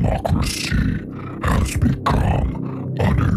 democracy has become an